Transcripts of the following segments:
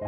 So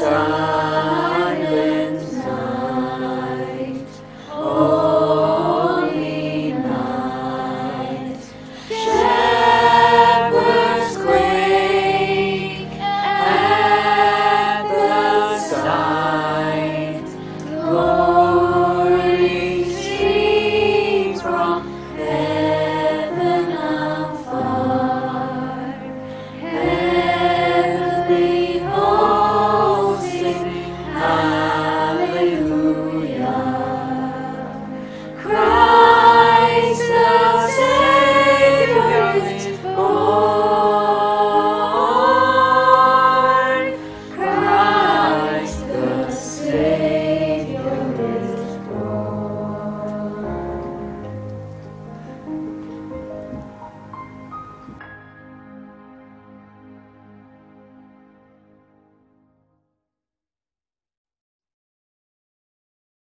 sun.